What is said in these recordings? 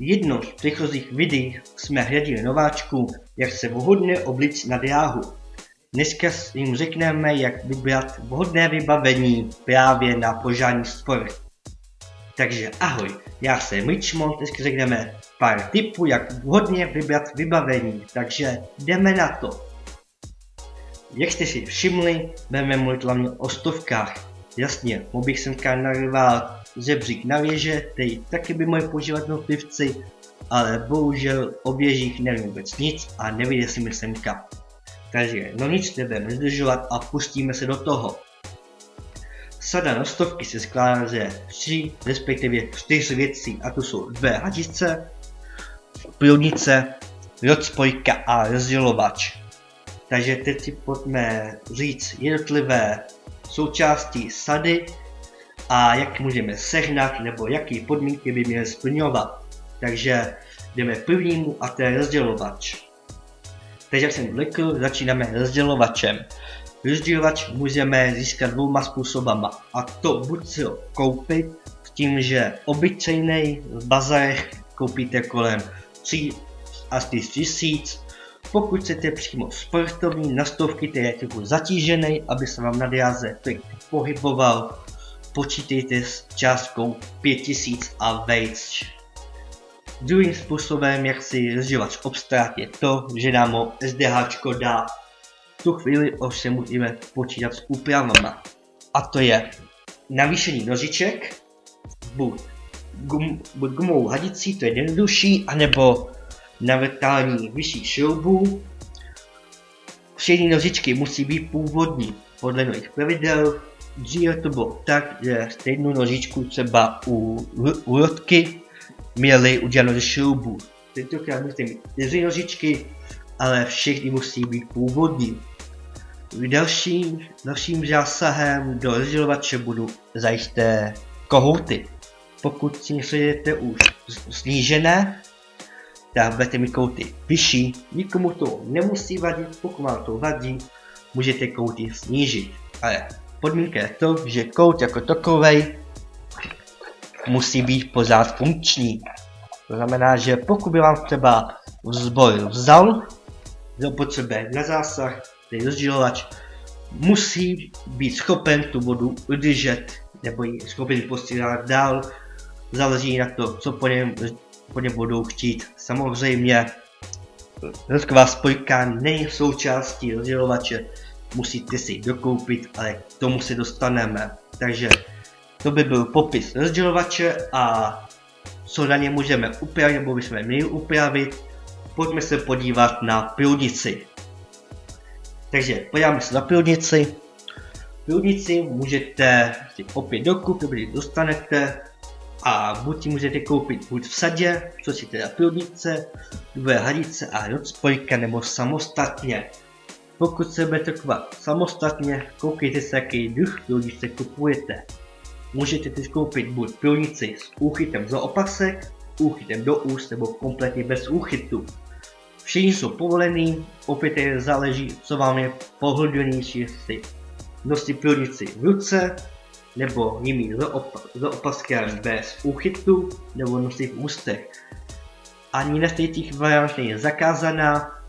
jednom z předchozích videí jsme hradili nováčku, jak se vhodně oblic na dráhu. Dneska jim řekneme, jak vybrat vhodné vybavení právě na požární sport. Takže ahoj, já jsem Richmond, dneska řekneme pár tipů, jak vhodně vybrat vybavení, takže jdeme na to. Jak jste si všimli, budeme mluvit hlavně o stovkách. Jasně, mohl bych semka narval žebřík na věže, který taky by mohli používat notlivci, ale bohužel o věžích nevím vůbec nic a nevíde si mi semka. Takže no nic nebudeme zdržovat a pustíme se do toho. Sada na stovky se skládá ze 3, respektive 4 věcí a to jsou dvě hadice, průdnice, rodspojka a rozdělovač. Takže teď si pojďme říct jednotlivé součástí sady a jak můžeme sehnat nebo jaký podmínky by měly splňovat. Takže jdeme k prvnímu a to je rozdělovač. Takže jak jsem řekl, začínáme rozdělovačem. Rozdělovač můžeme získat dvouma způsobama a to buď si ho koupit s tím, že obyčejný v bazarech koupíte kolem 3 až 4 tisíc pokud chcete přímo sportovní na stovky, je trochu zatížený, aby se vám na dráze pohyboval, počítejte s částkou 5000 a vejc. Druhým způsobem, jak si rozdělač obstarat, je to, že nám ho SDH dá. V tu chvíli ovšem musíme počítat s úpravama. A to je navýšení nožiček, buď, gum, buď gumovou hadicí, to je jednodušší, anebo na vrtání vyšší šroubů. Všechny nožičky musí být původní podle nových pravidel. Dříve to bylo tak, že stejnou nožičku třeba u, u lodky měli udělanou ze šroubů. Tentokrát musíte mít čtyři nožičky, ale všechny musí být původní. Dalším, dalším zásahem do rozdělovače budu zajisté kohouty. Pokud si myslíte už snížené, tak budete mít kouty vyšší, nikomu to nemusí vadit, pokud vám to vadí, můžete kouty snížit. Ale podmínka je to, že kout jako takovej musí být pořád funkční. To znamená, že pokud by vám třeba zbor vzal, že potřebuje na zásah, ten rozdělovač, musí být schopen tu vodu udržet, nebo ji schopen posílat dál, záleží na to, co po něm po ně budou chtít. Samozřejmě rozková spojka není součástí rozdělovače, musíte si dokoupit, ale k tomu se dostaneme. Takže to by byl popis rozdělovače a co na ně můžeme upravit, nebo bychom měli upravit. Pojďme se podívat na průdnici. Takže podíváme se na průdnici. Průdnici můžete si opět dokoupit, když dostanete a buď ji můžete koupit buď v sadě, což je teda průdnice, dvě hadice a spojka nebo samostatně. Pokud se budete kupovat samostatně, koukejte se jaký druh průdnice kupujete. Můžete teď koupit buď průdnici s úchytem za opasek, úchytem do úst nebo kompletně bez úchytu. Všichni jsou povolený, opět záleží, co vám je pohodlnější si nosit průdnici v ruce, nebo jimi za, op za opaskem bez úchytu nebo nosí v ústech. Ani na těch variant je zakázaná,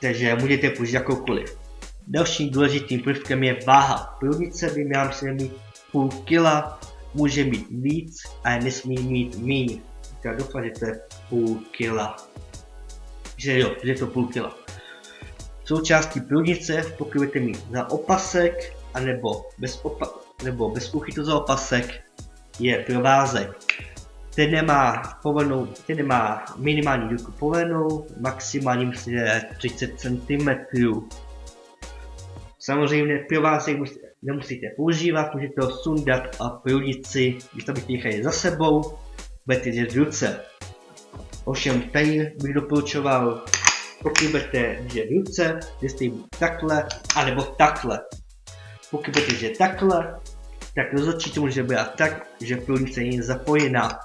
takže můžete použít jakoukoliv. Dalším důležitým prvkem je váha. Průdnice by měla mít půl kila, může mít víc a nesmí mít méně. Já doufám, že to je půl kila. Že jo, že je to půl kila. Součástí průdnice, pokud budete mít za opasek, anebo bez, opa- nebo bez úchytu za opasek je provázek. Ten nemá povolenou, ten nemá minimální dílku povolenou, maximální myslím je 30 cm. Samozřejmě provázek nemusíte používat, můžete ho sundat a průdnici, když to nechali za sebou, budete držet v ruce. Ovšem tady bych doporučoval, pokud budete držet ruce, jste takhle, anebo takhle. Pokud budete držet takhle, tak rozhodčí to může být tak, že průdnice je zapojená.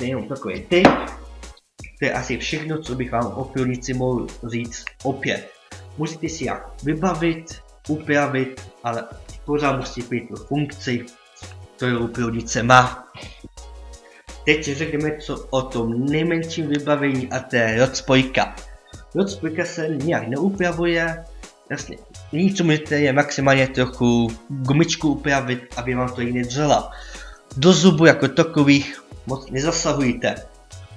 Jenom takový tip. To je asi všechno, co bych vám o průdnici mohl říct opět. Musíte si jak vybavit, upravit, ale pořád musí být tu funkci, kterou průdnice má. teď řekneme co o tom nejmenším vybavení a to je. Rod spojka se nějak neupravuje, jasně, Jediné, co můžete, je maximálně trochu gumičku upravit, aby vám to jiný dřela. Do zubu jako takových moc nezasahujte.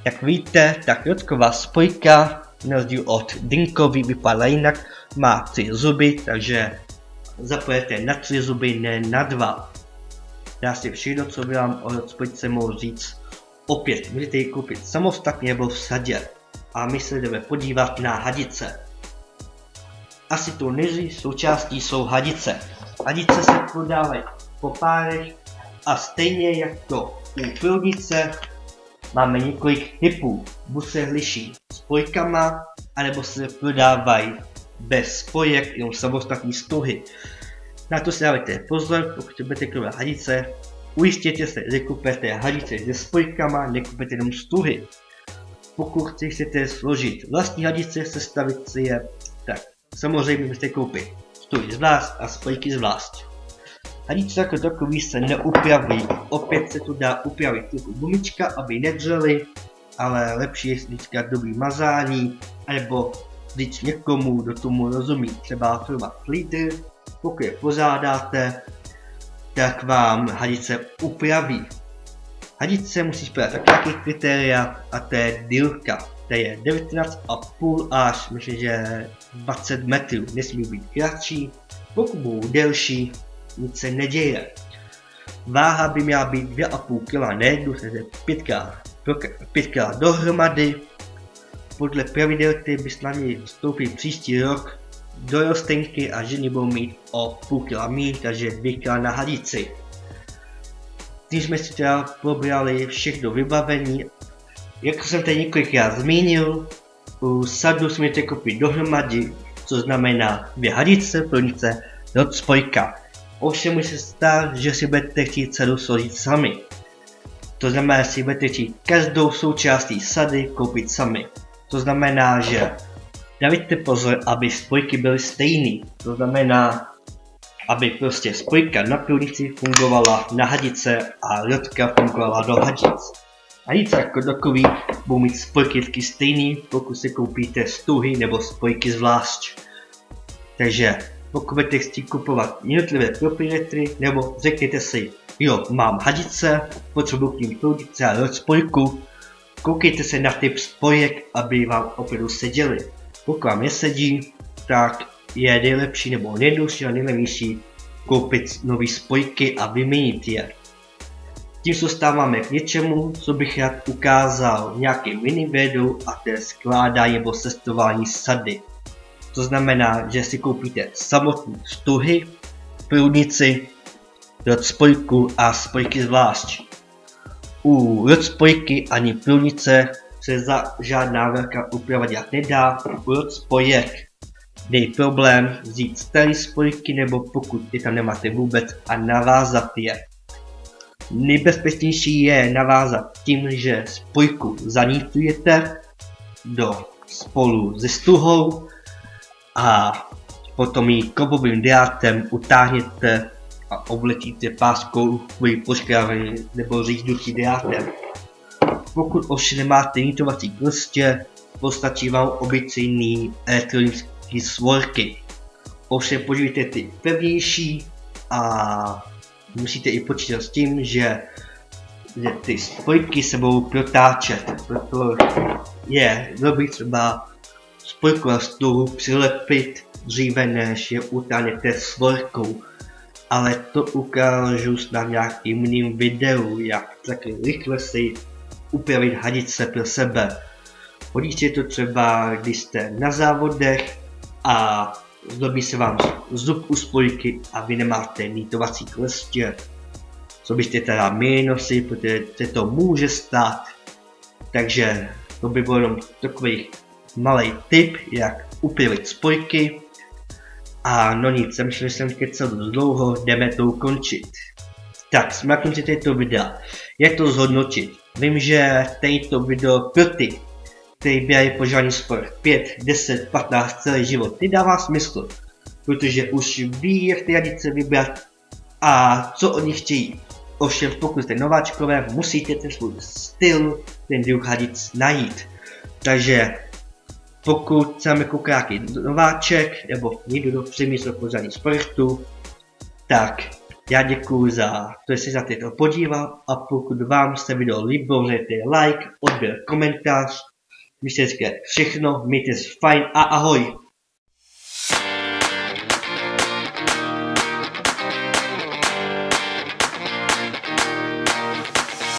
Jak víte, tak rodková spojka, na rozdíl od dinkový, vypadá jinak, má tři zuby, takže zapojete na tři zuby, ne na dva. Já si všechno, co by vám o spojce mohl říct, opět můžete ji koupit samostatně nebo v sadě. A my se jdeme podívat na hadice. Asi tu nejří součástí jsou hadice. Hadice se prodávají po párech a stejně jako u pilnice máme několik typů. Buď se liší spojkama, anebo se prodávají bez spojek, jenom samostatní stuhy. Na to si dávajte pozor, pokud budete kupovat hadice, ujistěte se, že kupujete hadice se spojkama, nekupujete jenom stuhy. Pokud si chcete složit vlastní hadice, sestavit si je, tak samozřejmě musíte koupit stuhy zvlášť a spojky zvlášť. Hadice jako takový se neupraví, opět se tu dá upravit trochu gumička, aby nedřeli, ale lepší je získat dobrý mazání, nebo říct někomu, kdo tomu rozumí, třeba firma Fleeter, pokud je pořádáte, tak vám hadice upraví. Hadice musí splnit taky kritéria a to je dílka. To je 19,5 až myslím, že 20 metrů. Nesmí být kratší, pokud budou delší, nic se neděje. Váha by měla být 2,5 kg ne, se 5 krát dohromady. Podle pravidel, které by snadně vstoupit příští rok, do rostenky a ženy budou mít o půl kila míň, takže 2 kg na hadici. Tím jsme si teda probrali všechno vybavení. Jak jsem tady několikrát zmínil, u sadu smějete koupit dohromady, co znamená dvě hadice, plnice, rod spojka. Ovšem může se stát, že si budete chtít sadu složit sami. To znamená, že si budete chtít každou součástí sady koupit sami. To znamená, že dávajte pozor, aby spojky byly stejný. To znamená, aby prostě spojka na pilnici fungovala na hadice a rodka fungovala do hadic. Hadice jako takový budou mít spojky taky stejný, pokud si koupíte stuhy nebo spojky zvlášť. Takže pokud budete chtít kupovat jednotlivé proprietry, nebo řekněte si, jo, mám hadice, potřebuji k ním pilnice a spojku, koukejte se na typ spojek, aby vám opravdu seděly. Pokud vám nesedí, tak je nejlepší nebo nejjednodušší a nejlevnější koupit nové spojky a vyměnit je. Tím se dostáváme k něčemu, co bych rád ukázal v nějakém a to je skládání nebo sestování sady. To znamená, že si koupíte samotné stuhy, průdnici, rod spojku a spojky zvlášť. U rod spojky ani průdnice se za žádná velká úprava dělat nedá, u rod spojek je problém vzít staré spojky nebo pokud je tam nemáte vůbec a navázat je. Nejbezpečnější je navázat tím, že spojku zanítujete do spolu se stuhou a potom ji kovovým diátem utáhněte a obletíte páskou kvůli poškrávený nebo říznutí diátem. Pokud ovšem nemáte nítovací klstě, postačí vám obyčejný elektronický svorky. Ovšem použijte ty pevnější a musíte i počítat s tím, že, že ty spojky se budou protáčet, proto je dobrý třeba na stůl přilepit dříve než je utáhnete svorkou. Ale to ukážu snad nějakým jiným videu, jak taky rychle si upravit hadice pro sebe. Hodí to třeba, když jste na závodech a zdobí se vám zub u spojky a vy nemáte nítovací klestě. Co byste teda měli nosit, protože se to může stát. Takže to by byl jenom takový malý tip, jak upravit spojky. A no nic, jsem že jsem kecal dlouho, jdeme to ukončit. Tak, jsme na konci této videa. Jak to zhodnotit? Vím, že tento video pro ty, který běhají po žádný sport 5, 10, 15, celý život, nedává smysl. Protože už ví, jak ty radice vybrat a co oni chtějí. Ovšem pokud jste nováčkové, musíte ten svůj styl, ten druh hadic najít. Takže pokud chceme kouká nováček, nebo někdo do přemysl pořádný sportu, tak já děkuji za to, že jsi za to podíval a pokud vám se video líbilo, dejte like, odběr, komentář. Myslíte všechno, mějte se fajn a ahoj.